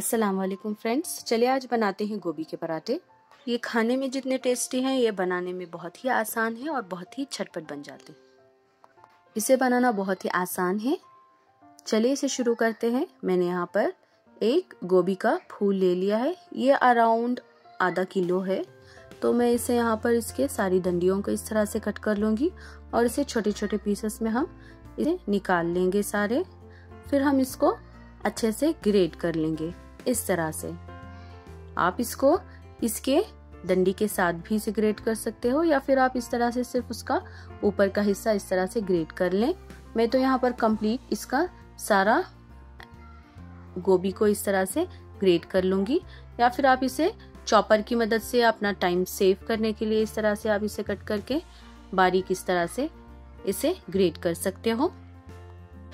अस्सलाम वालेकुम फ्रेंड्स चलिए आज बनाते हैं गोभी के पराठे। ये खाने में जितने टेस्टी हैं, ये बनाने में बहुत ही आसान है और बहुत ही छटपट बन जाते हैं। इसे बनाना बहुत ही आसान है। चलिए इसे शुरू करते हैं। मैंने यहाँ पर एक गोभी का फूल ले लिया है। ये अराउंड आधा किलो है। तो मैं इसे यहाँ पर इसके सारी डंडियों को इस तरह से कट कर लूँगी और इसे छोटे छोटे पीसेस में हम इसे निकाल लेंगे सारे। फिर हम इसको अच्छे से ग्रेट कर लेंगे। इस तरह से। आप इसको इसके डंडी के साथ भी इसे ग्रेट कर सकते हो या फिर आप इस तरह से सिर्फ़ उसका ऊपर का हिस्सा इस तरह से ग्रेट कर लें। मैं तो यहाँ पर कंप्लीट इसका सारा गोभी को इस तरह से ग्रेट कर लूँगी। या फिर आप इसे चॉपर की मदद से अपना टाइम सेव करने के लिए इस तरह से आप इसे कट करके बारीक इस तरह से इसे ग्रेट कर सकते हो।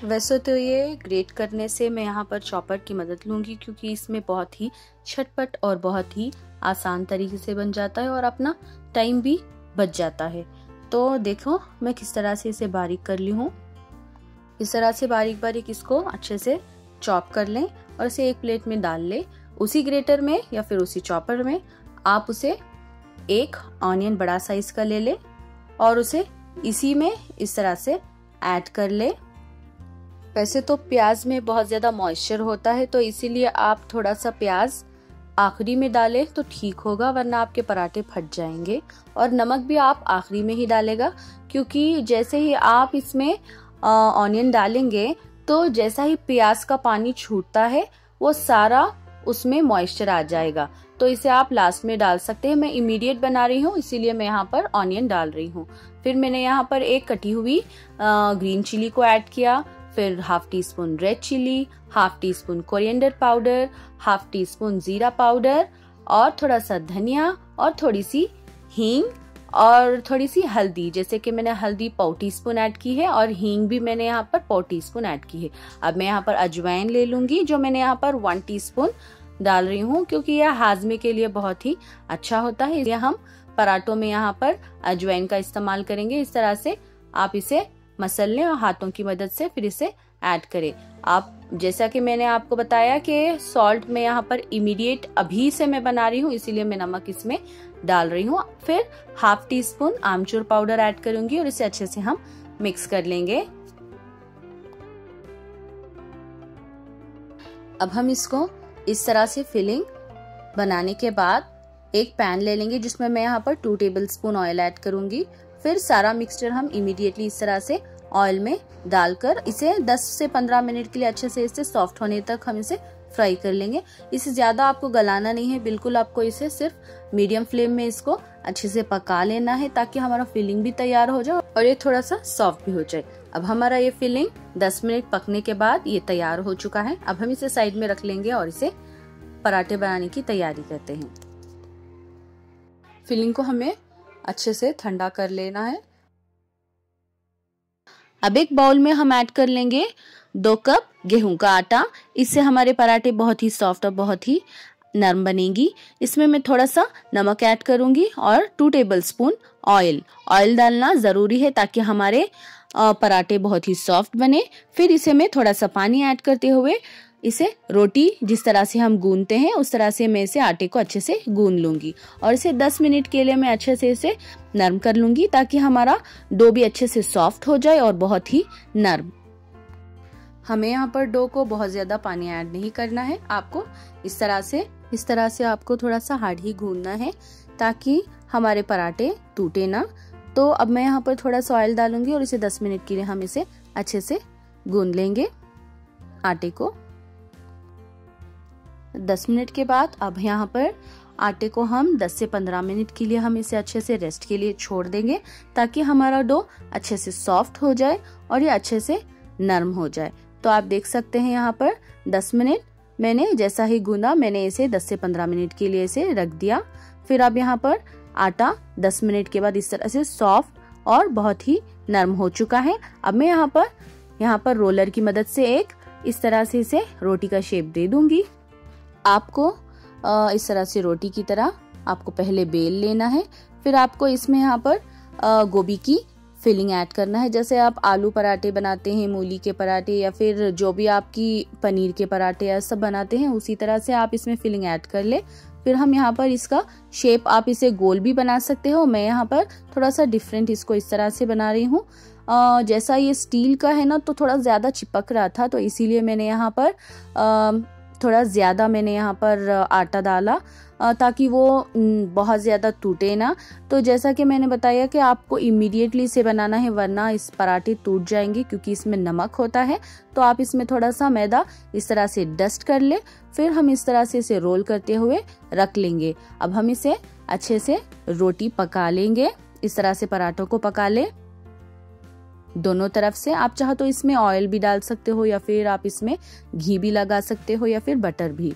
वैसे तो ये ग्रेट करने से मैं यहाँ पर चॉपर की मदद लूँगी क्योंकि इसमें बहुत ही छटपट और बहुत ही आसान तरीके से बन जाता है और अपना टाइम भी बच जाता है। तो देखो, मैं किस तरह से इसे बारीक कर ली हूँ। इस तरह से बारीक बारीक इसको अच्छे से चॉप कर लें और इसे एक प्लेट में डाल लें। उसी ग्रेटर में या फिर उसी चॉपर में आप उसे एक ऑनियन बड़ा साइज़ का ले लें और उसे इसी में इस तरह से ऐड कर ले। वैसे तो प्याज में बहुत ज़्यादा मॉइस्चर होता है तो इसीलिए आप थोड़ा सा प्याज आखिरी में डालें तो ठीक होगा, वरना आपके पराठे फट जाएँगे। और नमक भी आप आखिरी में ही डालेगा, क्योंकि जैसे ही आप इसमें ऑनियन डालेंगे तो जैसा ही प्याज का पानी छूटता है, वो सारा उसमें मॉइस्चर आ जाएगा। तो इसे आप लास्ट में डाल सकते हैं। मैं इमीडिएट बना रही हूँ, इसीलिए मैं यहाँ पर ऑनियन डाल रही हूँ। फिर मैंने यहाँ पर एक कटी हुई ग्रीन चिली को ऐड किया। फिर half teaspoon red chilli, half teaspoon coriander powder, half teaspoon जीरा पाउडर, और थोड़ा सा धनिया, और थोड़ी सी हींग, और थोड़ी सी हल्दी, जैसे कि मैंने हल्दी पौ टी स्पून ऐड की है, और हींग भी मैंने यहाँ पर पौ टी स्पून ऐड की है। अब मैं यहाँ पर अजवाइन ले लूँगी, जो मैंने यहाँ पर वन टी स्पून डाल रही हूँ, क्योंकि यह हाजमे के लिए बहुत ही अच्छा होता है। इसलिए हम पराठों में यहाँ पर अजवाइन का इस्तेमाल करेंगे। इस तरह से आप इसे मसल लें और हाथों की मदद से फिर इसे ऐड करें। आप, जैसा कि मैंने आपको बताया कि सॉल्ट में यहाँ पर इमीडिएट अभी से मैं बना रही हूँ, इसीलिए मैं नमक इसमें डाल रही हूँ। फिर हाफ़ टी स्पून आमचूर पाउडर ऐड करूँगी और इसे अच्छे से हम मिक्स कर लेंगे। अब हम इसको इस तरह से फिलिंग बनाने के बाद एक पैन ले लेंगे, जिसमें मैं यहाँ पर two tablespoon oil add करूँगी। फिर सारा मिक्सचर हम इमीडिएटली इस तरह से ऑयल में डालकर इसे 10 से 15 मिनट के लिए अच्छे से इसे सॉफ्ट होने तक हम इसे फ्राई कर लेंगे। इसे ज़्यादा आपको गलाना नहीं है, बिल्कुल आपको इसे सिर्फ़ मीडियम फ्लेम में इसको अच्छे से पका लेना है ताकि हमारा फिलिंग भी तैयार हो जाए और ये थोड़ा सा सॉफ्ट भी हो जाए। अब हमारा ये फिलिंग 10 मिनट पकने के बाद ये तैयार हो चुका है। अब हम इसे साइड में रख लेंगे और इसे पराठे बनाने की तैयारी करते हैं। फिलिंग को हमें अच्छे से ठंडा कर लेना है। अब एक बाउल में हम ऐड कर लेंगे दो कप गेहूँ का आटा। इससे हमारे पराठे बहुत ही सॉफ्ट और बहुत ही नरम बनेगी। इसमें मैं थोड़ा सा नमक ऐड करूँगी और two tablespoon oil. Oil डालना ज़रूरी है ताकि हमारे पराठे बहुत ही सॉफ्ट बने। फिर इसे मैं थोड़ा सा पानी ऐड करते हुए इसे रोटी जिस तरह से हम गूंदते हैं, उस तरह से मैं इसे आटे को अच्छे से गूंद लूँगी। और इसे 10 मिनट के लिए मैं अच्छे से इसे नरम कर लूँगी ताकि हमारा डो भी अच्छे से सॉफ्ट हो जाए और बहुत ही नरम। हमें यहाँ पर डो को बहुत ज़्यादा पानी ऐड नहीं करना है। आपको इस तरह से, इस तरह से आपको थोड़ा सा हार्ड ही गूंदना है ताकि हमारे पराठे टूटे ना। तो अब मैं यहाँ पर थोड़ा सा ऑयल डालूँगी और इसे 10 मिनट के लिए हम इसे अच्छे से गूंद लेंगे आटे को। दस मिनट के बाद अब यहाँ पर आटे को हम 10 से 15 मिनट के लिए हम इसे अच्छे से रेस्ट के लिए छोड़ देंगे ताकि हमारा डो अच्छे से सॉफ्ट हो जाए और ये अच्छे से नरम हो जाए। तो आप देख सकते हैं यहाँ पर 10 मिनट मैंने जैसा ही गूंदा मैंने इसे 10 से 15 मिनट के लिए इसे रख दिया। फिर अब यहाँ पर आटा 10 मिनट के बाद इस तरह से सॉफ्ट और बहुत ही नरम हो चुका है। अब मैं यहाँ पर यहाँ पर रोलर की मदद से एक इस तरह से इसे रोटी का शेप दे दूँगी। आपको इस तरह से रोटी की तरह आपको पहले बेल लेना है फिर आपको इसमें यहाँ पर गोभी की फिलिंग ऐड करना है। जैसे आप आलू पराठे बनाते हैं मूली के पराठे या फिर जो भी आपकी पनीर के पराठे या सब बनाते हैं उसी तरह से आप इसमें फिलिंग ऐड कर ले। फिर हम यहाँ पर इसका शेप आप इसे गोल भी बना सकते हो। मैं यहाँ पर थोड़ा सा डिफरेंट इसको इस तरह से बना रही हूँ। जैसा ये स्टील का है ना तो थोड़ा ज़्यादा चिपक रहा था तो इसीलिए मैंने यहाँ पर आ, थोड़ा ज़्यादा मैंने यहाँ पर आटा डाला ताकि वो बहुत ज़्यादा टूटे ना। तो जैसा कि मैंने बताया कि आपको इमीडिएटली इसे बनाना है, वरना इस पराठे टूट जाएँगे, क्योंकि इसमें नमक होता है। तो आप इसमें थोड़ा सा मैदा इस तरह से डस्ट कर ले, फिर हम इस तरह से इसे रोल करते हुए रख लेंगे। अब हम इसे अच्छे से रोटी पका लेंगे, इस तरह से पराठों को पका ले। दोनों तरफ़ से। आप चाहो तो इसमें ऑयल भी डाल सकते हो या फिर आप इसमें घी भी लगा सकते हो या फिर बटर भी।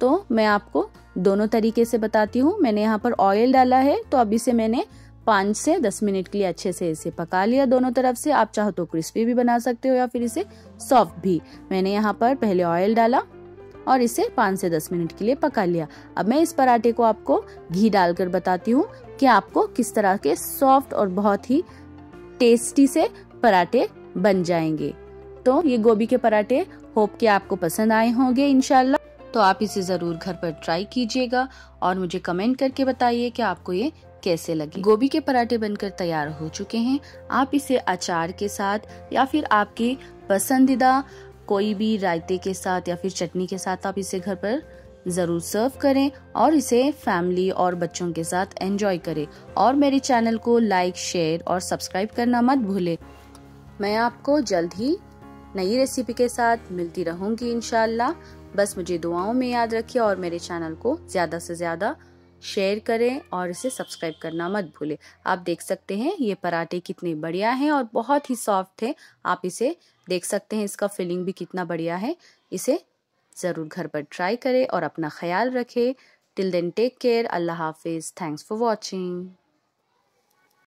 तो मैं आपको दोनों तरीके से बताती हूँ। मैंने यहाँ पर ऑयल डाला है तो अभी से मैंने पाँच से दस मिनट के लिए अच्छे से इसे पका लिया दोनों तरफ़ से। आप चाहो तो क्रिस्पी भी बना सकते हो या फिर इसे सॉफ्ट भी। मैंने यहाँ पर पहले ऑयल डाला और इसे पाँच से दस मिनट के लिए पका लिया। अब मैं इस पराठे को आपको घी डालकर बताती हूँ कि आपको किस तरह के सॉफ्ट और बहुत ही टेस्टी से पराठे बन जाएँगे। तो ये गोभी के पराठे, होप के आपको पसंद आए होंगे इनशाला तो आप इसे ज़रूर घर पर ट्राई कीजिएगा और मुझे कमेंट करके बताइए कि आपको ये कैसे लगे। गोभी के पराठे बनकर तैयार हो चुके हैं। आप इसे अचार के साथ या फिर आपके पसंदीदा कोई भी रायते के साथ या फिर चटनी के साथ आप इसे घर पर ज़रूर सर्व करें और इसे फैमिली और बच्चों के साथ एंजॉय करें। और मेरे चैनल को लाइक शेयर और सब्सक्राइब करना मत भूलें। मैं आपको जल्द ही नई रेसिपी के साथ मिलती रहूँगी इनशाला बस मुझे दुआओं में याद रखिए और मेरे चैनल को ज़्यादा से ज़्यादा शेयर करें और इसे सब्सक्राइब करना मत भूलें। आप देख सकते हैं ये पराठे कितने बढ़िया हैं और बहुत ही सॉफ्ट है। आप इसे देख सकते हैं, इसका फिलिंग भी कितना बढ़िया है। इसे ज़रूर घर पर ट्राई करें और अपना ख्याल रखें। Till then take care Allah हाफिज़। Thanks for watching